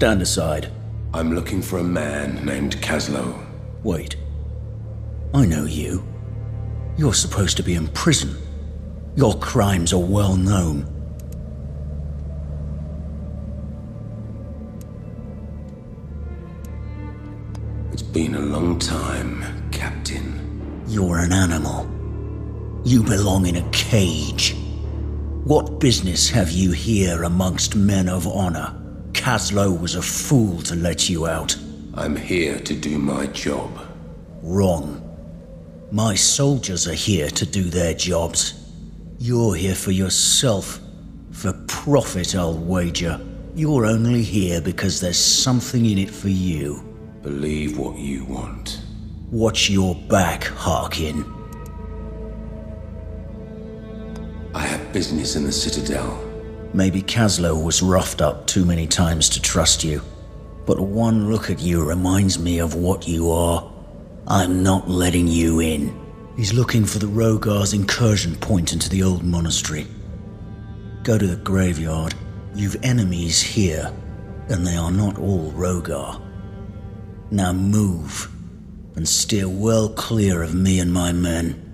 Stand aside. I'm looking for a man named Kaslo. Wait. I know you. You're supposed to be in prison. Your crimes are well known. It's been a long time, Captain. You're an animal. You belong in a cage. What business have you here amongst men of honor? Kaslo was a fool to let you out. I'm here to do my job. Wrong. My soldiers are here to do their jobs. You're here for yourself. For profit, I'll wager. You're only here because there's something in it for you. Believe what you want. Watch your back, Harkyn. I have business in the Citadel. Maybe Kaslo was roughed up too many times to trust you. But one look at you reminds me of what you are. I'm not letting you in. He's looking for the Rhogar's incursion point into the old monastery. Go to the graveyard. You've enemies here, and they are not all Rhogar. Now move, and steer well clear of me and my men.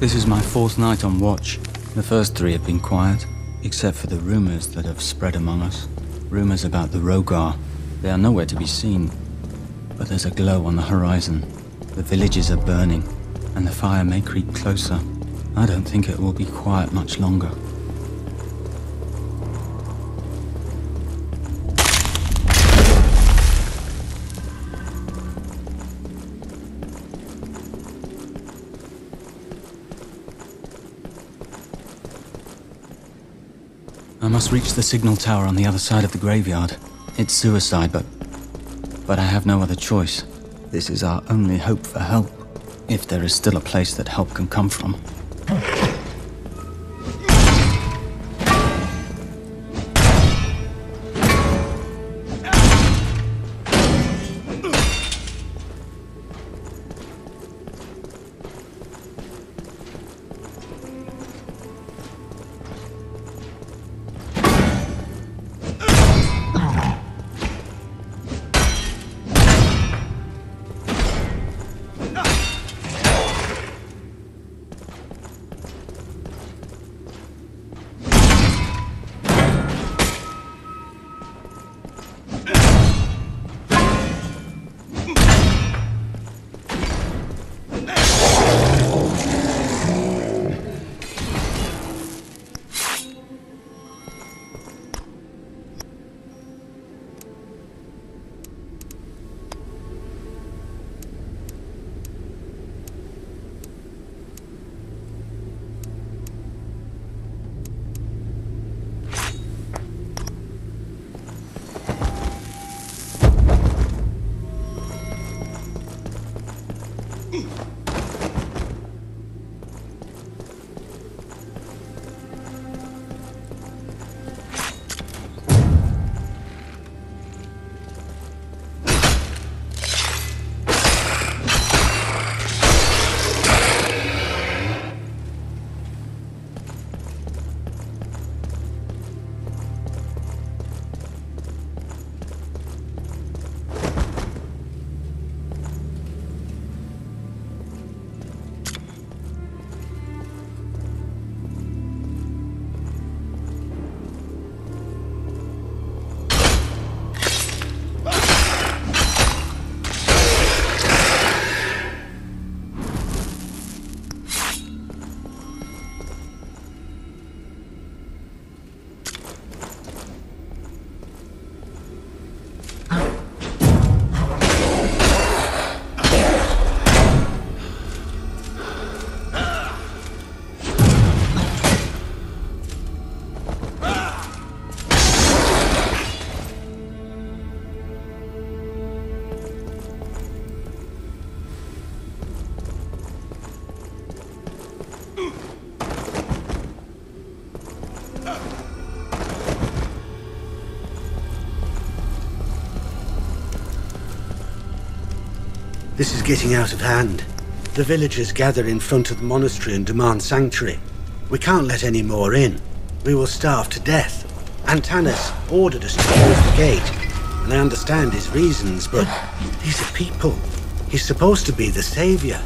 This is my fourth night on watch. The first three have been quiet, except for the rumors that have spread among us. Rumors about the Rhogar. They are nowhere to be seen, but there's a glow on the horizon. The villages are burning, and the fire may creep closer. I don't think it will be quiet much longer. I must reach the signal tower on the other side of the graveyard. It's suicide, but... But I have no other choice. This is our only hope for help. If there is still a place that help can come from. This is getting out of hand. The villagers gather in front of the monastery and demand sanctuary. We can't let any more in. We will starve to death. Antanas ordered us to close the gate, and I understand his reasons, but these are people. He's supposed to be the savior.